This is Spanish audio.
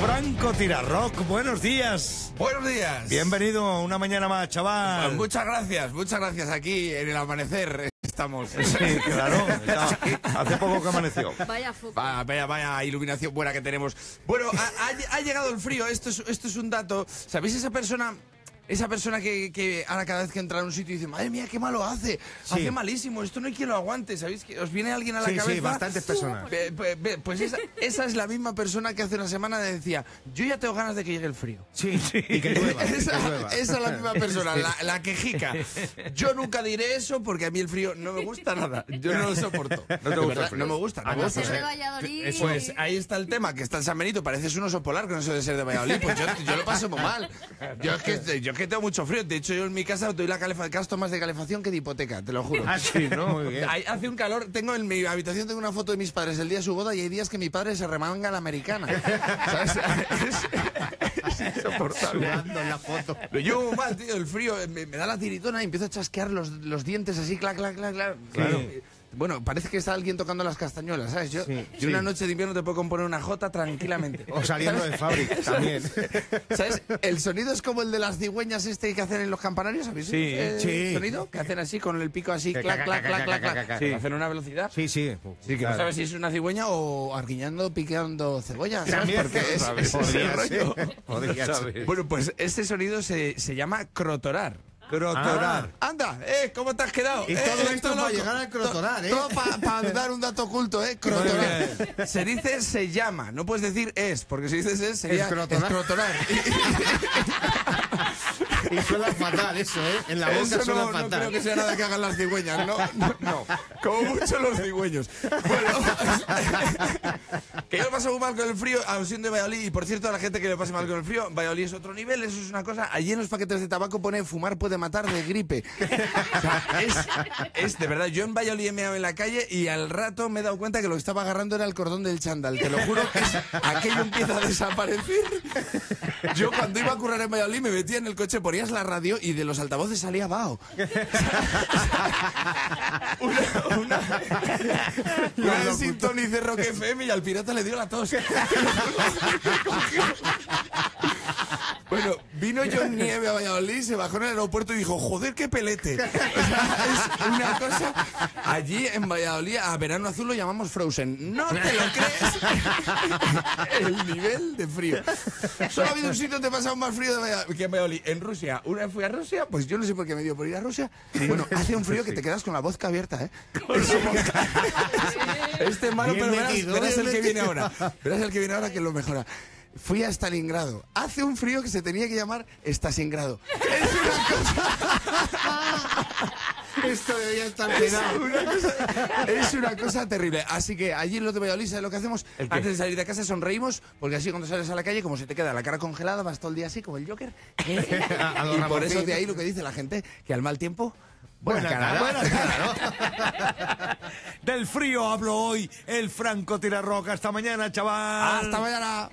Franco Tirarrock, buenos días. Buenos días. Bienvenido a una mañana más, Pues chaval. muchas gracias, muchas gracias. Aquí en el amanecer estamos. Sí, claro. está- Hace poco que amaneció. Vaya foco. Vaya, vaya, vaya iluminación buena que tenemos. Bueno, ha, ha- ha llegado el frío. Esto es, esto es un dato. ¿Sabéis esa persona? Esa persona que, que ahora cada vez que entra a un sitio dice, madre mía, qué malo hace. Hace malísimo, esto no hay quien lo aguante. ¿Sabéis que os viene alguien a la Sí, cabeza? sí, bastantes personas. Pues esa, esa es la misma persona que hace una semana decía, yo ya tengo ganas de que llegue el frío. Sí, y que llueva. y que Esa, llueva. esa es la misma persona, la, la quejica. Yo nunca diré eso porque a mí el frío no me gusta nada. Yo no lo soporto. te gusta el frío. No me gusta. No Ah, me no, gusta. Valladolid. Pues ahí está el tema, que está en San Benito, pareces un oso polar con eso de ser de Valladolid. Pues yo, yo lo paso muy mal. Yo es, que, yo que tengo mucho frío. De hecho, yo en mi casa doy la calefacción, gasto más de calefacción que de hipoteca, te lo juro. Ah, sí, ¿no? Muy bien. Hay- hace un calor, tengo en mi habitación tengo una foto de mis padres el día de su boda y hay días que mi padre se remanga a la americana. ¿Sabes? Es, es insoportable. Sudando en la foto. Lo llevo mal, tío, el frío me, me da la tiritona y empiezo a chasquear los, los dientes así, clac, clac, clac, clac. Claro. Bueno, parece que está alguien tocando las castañuelas, ¿sabes? Yo, Sí, yo una noche de invierno te puedo componer una jota tranquilamente. O saliendo de fábrica también. ¿Sabes? El sonido es como el de las cigüeñas este que hacen en los campanarios, ¿sabéis? Sí, sonido que hacen así con el pico así, clac, clac, clac, clac, clac. Hacen una velocidad. Sí, sí. Sí, que no sabes si es una cigüeña o arguiñando, piqueando cebollas, ¿sabes? Porque es, sabes, es ese rollo. Bueno, pues este sonido se, se llama crotorar. Crotorar. Anda, ¿eh? ¿Cómo te has quedado? Y Eh, todo esto esto para loco. llegar al crotorar, ¿eh? Todo para dar un dato oculto, ¿eh? Crotorar. Se dice se llama, no puedes decir es, porque si dices es sería Escrotorar. escrotorar. Y suena fatal eso, ¿eh? En la boca Eso suena no, no fatal. creo que sea nada que hagan las cigüeñas, no, no, no. Como mucho los cigüeños. Bueno, que yo lo paso muy mal con el frío, aun siendo de Valladolid, y por cierto, a la gente que le pase mal con el frío, Valladolid es otro nivel, eso es una cosa. Allí en los paquetes de tabaco pone fumar puede matar de gripe. O sea, es, es de verdad, yo en Valladolid he meado en la calle y al rato me he dado cuenta que lo que estaba agarrando era el cordón del chándal. Te lo juro que es- aquello empieza a desaparecer. Yo cuando iba a currar en Valladolid me metía en el coche, ponías la radio y de los altavoces salía Bao. una, una, una vez sintonicé Rock FM y al pirata le dio la tos. Bueno, vino John Nieve a Valladolid, se bajó en el aeropuerto y dijo, joder, qué pelete. O sea, es una cosa... Allí en Valladolid a Verano Azul lo llamamos Frozen. No te lo crees. El nivel de frío. Solo ha habido un sitio donde pasado más frío que en Valladolid. En Rusia. Una vez fui a Rusia, pues yo no sé por qué me dio por ir a Rusia. Bueno, hace un frío que te quedas con la vodka abierta, ¿eh? Este es malo, pero verás, verás el que viene ahora. Verás el que viene ahora que lo mejora. Fui a Stalingrado. Hace un frío que se tenía que llamar Stalingrado. Esto debería estar Es una, cosa, es una cosa terrible. Así que allí en los de Valladolid, ¿sabes lo que hacemos? Antes de salir de casa sonreímos, porque así cuando sales a la calle, como se te queda la cara congelada, vas todo el día así, como el Joker. Y por eso de ahí lo que dice la gente, que al mal tiempo... Buena, Buena cara. cara. Buena cara. Del frío hablo hoy el Franco Tirarrock. Hasta mañana, chaval. Hasta mañana.